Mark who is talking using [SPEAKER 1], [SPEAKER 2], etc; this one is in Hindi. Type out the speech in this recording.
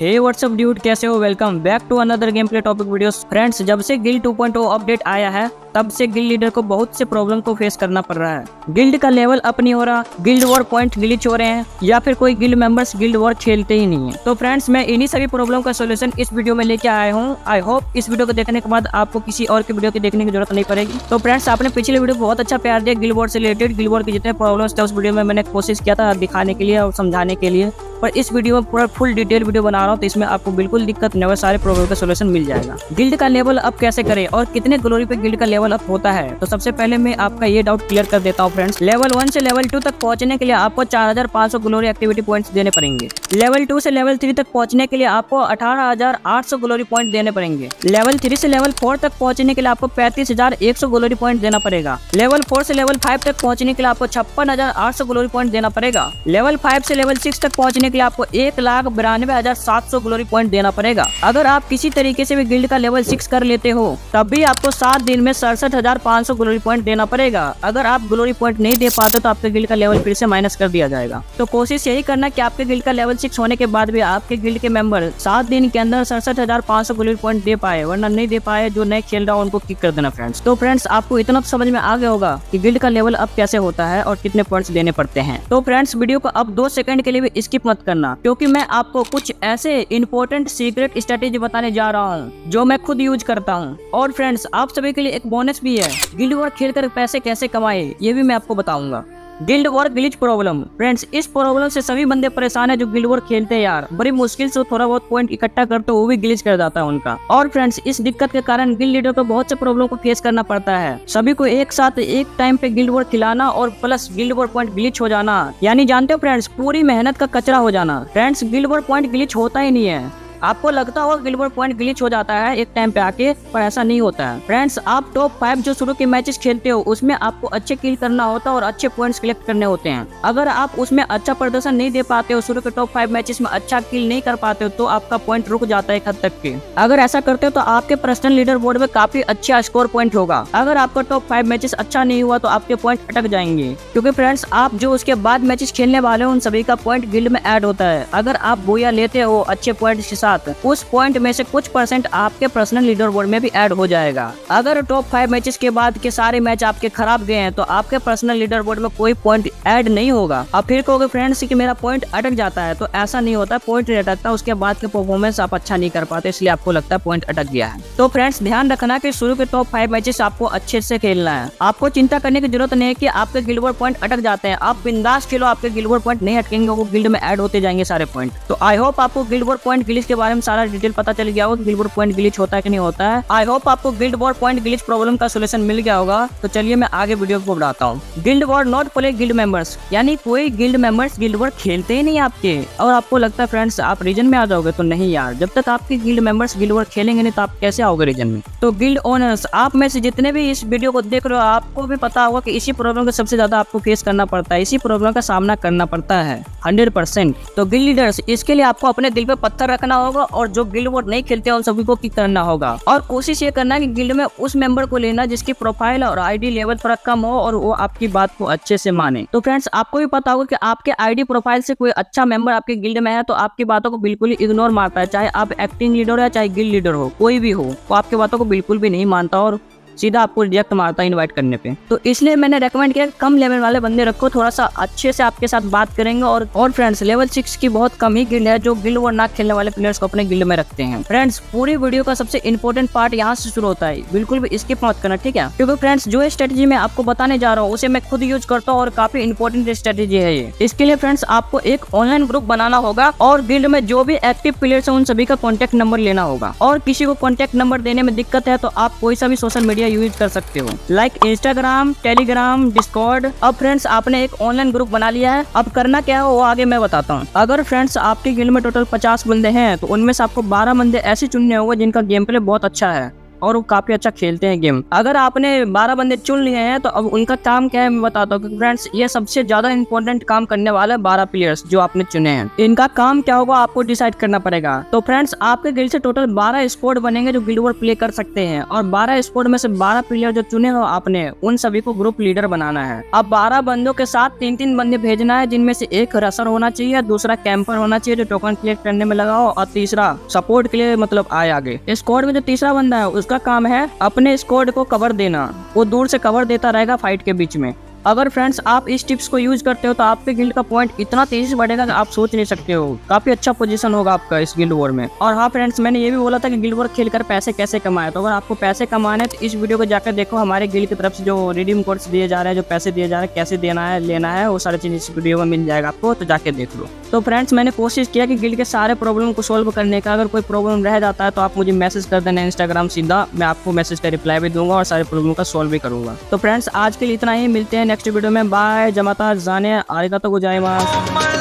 [SPEAKER 1] हे व्हाट्सअप ड्यूट कैसे हो? Welcome back to another game play topic videos friends जब से गिल 2.0 अपडेट आया है तब से गिल्ड लीडर को बहुत से प्रॉब्लम को फेस करना पड़ रहा है। गिल्ड का लेवल अप नहीं हो रहा गिल्ड वॉर पॉइंट ग्लिच हो रहे हैं, या फिर कोई गिल्ड मेंबर्स गिल्ड वॉर खेलते ही नहीं है। तो फ्रेंड्स मैं इन्हीं सभी प्रॉब्लम का सोल्यूशन इस वीडियो में लेके आया हूँ। आई होप इस वीडियो को देखने के बाद आपको किसी और वीडियो की देखने की ज़रूरत नहीं पड़ेगी। तो फ्रेंड्स आपने पिछले वीडियो बहुत अच्छा प्यार दिया गिल्ड वॉर से रिलेटेड गिल्ड वॉर के जितने प्रॉब्लम थे, उस वीडियो में मैंने कोशिश किया था दिखाने के लिए और समझाने के लिए। पर इस वीडियो में पूरा फुल डिटेल वीडियो बना रहा हूँ तो इसमें आपको बिल्कुल दिक्कत नहीं होगा, सारे प्रॉब्लम का सोल्यूशन मिल जाएगा। गिल्ड का लेवल अप कैसे करें और कितने ग्लोरी पे गिल्ड का लेवल अप होता है। तो सबसे पहले मैं आपका ये डाउट क्लियर कर देता हूँ फ्रेंड्स लेवल वन से लेवल टू तक पहुँचने के लिए आपको चार हज़ार पाँच सौ ग्लोरी एक्टिविटी पॉइंट्स देने पड़ेंगे। लेवल टू से लेवल थ्री तक पहुँचने के लिए आपको अठारह हज़ार आठ सौ ग्लोरी पॉइंट देने पड़ेंगे। लेवल थ्री से लेवल फोर तक पहुँचने के लिए आपको पैंतीस हज़ार एक सौ ग्लोरी पॉइंट देना पड़ेगा। लेवल फोर से लेवल फाइव तक पहुँचने के लिए आपको छप्पन हज़ार आठ सौ ग्लोरी पॉइंट देना पड़ेगा। लेवल फाइव से लेवल सिक्स तक पहुँचने के लिए आपको एक लाख बिरानवे हज़ार सात सौ ग्लोरी पॉइंट देना पड़ेगा। अगर आप किसी तरीके से भी गिल्ड का लेवल सिक्स कर लेते हो, तब भी आपको सात दिन में सड़सठ हज़ार पाँच सौ ग्लोरी पॉइंट देना पड़ेगा। अगर आप ग्लोरी पॉइंट नहीं दे पाते तो आपके गिल्ड का लेवल फिर से माइनस कर दिया जाएगा। तो कोशिश यही करना की आपके गिल्ड का लेवल सिक्स होने के बाद भी आपके गिल्ड के मेंबर सात दिन के अंदर सड़सठ हज़ार पाँच सौ ग्लोरी पॉइंट दे पाए, वरना नहीं दे पाए, जो नए खेल रहा उनको किक कर देना फ्रेंड्स तो फ्रेंड्स आपको इतना तो समझ में आ गया होगा कि गिल्ड का लेवल अब कैसे होता है और कितने पॉइंट्स देने पड़ते हैं। तो फ्रेंड्स वीडियो को अब दो सेकंड के लिए भी स्किप मत करना, क्योंकि मैं आपको कुछ ऐसे इंपॉर्टेंट सीक्रेट स्ट्रेटेजी बताने जा रहा हूँ, जो मैं खुद यूज़ करता हूँ। और फ्रेंड्स आप सभी के लिए एक बोनस भी है। गिल्ड वॉर खेल कर पैसे कैसे कमाए, ये भी मैं आपको बताऊँगा। Guild war glitch problem friends इस प्रॉब्लम से सभी बंदे परेशान है जो गिल्ड वॉर खेलते हैं यार। बड़ी मुश्किल से थोड़ा बहुत पॉइंट इकट्ठा करते वो भी ग्लिच कर जाता है उनका। और फ्रेंड्स इस दिक्कत के कारण गिल्ड लीडर को बहुत से प्रॉब्लम को फेस करना पड़ता है। सभी को एक साथ एक टाइम पे गिल्ड वॉर खिलाना और plus guild war point glitch हो जाना। यानी जानते हो फ्रेंड्स पूरी मेहनत का कचरा हो जाना। Friends guild war point glitch होता ही नहीं है। आपको लगता होगा गिलबर्ट पॉइंट ग्लिच हो जाता है एक टाइम पे आके, पर ऐसा नहीं होता है। फ्रेंड्स आप टॉप फाइव जो शुरू के मैचेस खेलते हो, उसमें आपको अच्छे किल करना होता है और अच्छे पॉइंट्स कलेक्ट करने होते हैं। अगर आप उसमें अच्छा प्रदर्शन नहीं दे पाते हो, शुरू के टॉप फाइव मैचेस में अच्छा किल नहीं कर पाते हो तो आपका पॉइंट रुक जाता है हद तक के। अगर ऐसा करते हो तो आपके पर्सनल लीडर बोर्ड में काफ़ी अच्छा स्कोर पॉइंट होगा। अगर आपका टॉप फाइव मैचेस अच्छा नहीं हुआ तो आपके पॉइंट अटक जाएँगे। क्योंकि फ्रेंड्स आप जो उसके बाद मैचेस खेलने वाले हो, उन सभी का पॉइंट गिल्ड में ऐड होता है। अगर आप बोया लेते हो अच्छे पॉइंट के साथ उस पॉइंट में से कुछ परसेंट आपके पर्सनल लीडर बोर्ड में भी ऐड हो जाएगा। अगर टॉप फाइव मैचेस के बाद के सारे मैच आपके खराब गए हैं तो आपके पर्सनल लीडर बोर्ड में कोई पॉइंट ऐड नहीं होगा। अब फिर कहोगे फ्रेंड्स कि मेरा पॉइंट अटक जाता है तो ऐसा नहीं होता। पॉइंट नहीं अटकता, उसके बाद के परफॉर्मेंस आप अच्छा नहीं कर पाते, इसलिए आपको लगता है पॉइंट अटक गया है। तो फ्रेंड्स ध्यान रखना की शुरू के टॉप फाइव मैचेस आपको अच्छे से खेलना है। आपको चिंता करने की ज़रूरत नहीं है की आपके गिल्डवर पॉइंट अटक जाते हैं। आप बिंदास खेलो, आपके गिल्डवर पॉइंट नहीं अटकेंगे, वो गिल्ड में ऐड होते जाएँगे सारे पॉइंट तो आई होप आपको गिल्डवर पॉइंट गिल्ड के बारे में सारा डिटेल पता चल गया होगा गिल्ड वॉर पॉइंट ग्लिच होता है कि नहीं होता है। आई होप आपको guild war point glitch problem का सोल्यूशन मिल गया होगा। तो चलिए मैं आगे वीडियो को बढ़ाता हूँ। Guild war not play guild members यानी कोई गिल्ड मेंबर्स गिल्ड वॉर खेलते ही नहीं आपके। और आपको लगता है फ्रेंड्स आप रीजन में आ जाओगे तो नहीं यार। जब तक आपके गिल्ड मेंबर्स गिल्ड वॉर खेलेंगे नहीं तो आप कैसे आओगे रीजन में? तो गिल्ड ओनर्स आप में से जितने भी इस वीडियो को देख रहे हो, आपको भी पता होगा कि इसी प्रॉब्लम को सबसे ज़्यादा आपको फेस करना पड़ता है। इसी प्रॉब्लम का सामना करना पड़ता है। हंड्रेड परसेंट तो गिल्ड लीडर्स इसके लिए आपको अपने दिल पे पत्थर रखना होगा। और जो गिल्ड वो नहीं खेलते उन सभी को किक करना होगा। और कोशिश ये करना कि गिल्ड में उस मेंबर को लेना जिसकी प्रोफ़ाइल और आईडी लेवल थोड़ा कम हो और वो आपकी बात को अच्छे से माने। तो फ्रेंड्स आपको भी पता होगा कि आपके आईडी प्रोफ़ाइल से कोई अच्छा मेंबर आपके गिल्ड में है तो आपकी बातों को बिल्कुल ही इग्नोर मारता है। चाहे आप एक्टिंग लीडर हो या चाहे गिल्ड लीडर हो, कोई भी हो, वो आपकी बातों को बिल्कुल भी नहीं मानता और सीधा आपको रिजेक्ट मारता है इन्वाइट करने पे। तो इसलिए मैंने रेकमेंड किया कम लेवल वाले बंदे रखो थोड़ा सा अच्छे से आपके साथ बात करेंगे और और फ्रेंड्स लेवल सिक्स की बहुत कम ही गिल्ड है जो गिल्ड और ना खेलने वाले प्लेयर्स को अपने गिल्ड में रखते हैं। फ्रेंड्स पूरी वीडियो का सबसे इंपॉर्टेंट पार्ट यहाँ से शुरू होता है। बिल्कुल भी स्किप मत करना, ठीक है? क्योंकि फ्रेंड्स जो स्ट्रेटेजी मैं आपको बताने जा रहा हूँ, उसे मैं खुद यूज़ करता हूँ और काफ़ी इंपॉर्टेंट स्ट्रेटेजी है ये। इसके लिए फ्रेंड्स आपको एक ऑनलाइन ग्रुप बनाना होगा और गिल्ड में जो भी एक्टिव प्लेयर्स है, उन सभी का कॉन्टेक्ट नंबर लेना होगा। और किसी को कॉन्टेक्ट नंबर देने में दिक्कत है तो आप कोई सा भी सोशल मीडिया यूज़ कर सकते हो। लाइक इंस्टाग्राम टेलीग्राम डिस्कॉर्ड अब फ्रेंड्स आपने एक ऑनलाइन ग्रुप बना लिया है। अब करना क्या है, वो आगे मैं बताता हूँ। अगर फ्रेंड्स आपके गिल में टोटल पचास बंदे हैं तो उनमें से आपको बारह बंदे ऐसे चुनने होंगे जिनका गेम प्ले बहुत अच्छा है। और वो काफ़ी अच्छा खेलते हैं गेम। अगर आपने बारह बंदे चुन लिए हैं तो अब उनका काम क्या है मैं बताता हूँ। फ्रेंड्स, ये सबसे ज़्यादा इंपॉर्टेंट काम करने वाला है बारह प्लेयर्स जो आपने चुने हैं। इनका काम क्या होगा आपको डिसाइड करना पड़ेगा। तो फ्रेंड्स आपके गिल्ड से टोटल बारह स्पोर्ट बनेंगे जो गिल्ड वॉर प्ले कर सकते हैं। और बारह स्पोर्ट में से बारह प्लेयर जो चुने हो आपने, उन सभी को ग्रुप लीडर बनाना है। अब बारह बंदों के साथ तीन तीन बंदे भेजना है, जिनमें से एक रसर होना चाहिए, दूसरा कैंपर होना चाहिए जो टोकन क्लियर करने में लगा हो और तीसरा सपोर्ट के लिए मतलब आए आगे। स्कोर में जो तीसरा बंदा है, उसका काम है अपने स्कोर को कवर देना। वो दूर से कवर देता रहेगा फाइट के बीच में। अगर फ्रेंड्स आप इस टिप्स को यूज़ करते हो तो आपके गिल्ड का पॉइंट इतना तेज़ी से बढ़ेगा कि आप सोच नहीं सकते हो। काफ़ी अच्छा पोजीशन होगा आपका इस गिल्ड वॉर में। और हाँ फ्रेंड्स मैंने ये भी बोला था कि गिल्ड वॉर खेलकर पैसे कैसे कमाए। तो अगर आपको पैसे कमाने तो इस वीडियो को जाकर देखो। हमारे गिल्ड की तरफ़ से जो रिडीम कोर्स दिए जा रहे हैं, जो पैसे दिए जा रहे हैं, कैसे देना है, लेना है, वो सारी चीज़ इस वीडियो में मिल जाएगा आपको तो जाके देख लो। तो फ्रेंड्स मैंने कोशिश किया कि गिल्ड के सारे प्रॉब्लम को सॉल्व करने का। अगर कोई प्रॉब्लम रह जाता है तो आप मुझे मैसेज कर देना इंस्टाग्राम सीधा। मैं आपको मैसेज का रिप्लाई भी दूँगा और सारे प्रॉब्लम का सॉल्व भी करूँगा। तो फ्रेंड्स आज के लिए इतना ही। मिलते हैं नेक्स्ट वीडियो में। बाय जमाता जाने। आरिका तो गुजाइमास